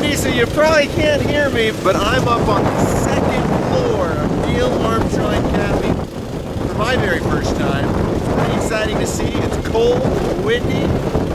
windy, so you probably can't hear me, but I'm up on the second floor of Neil Armstrong Academy for my very first time. Pretty exciting to see. It's cold, windy.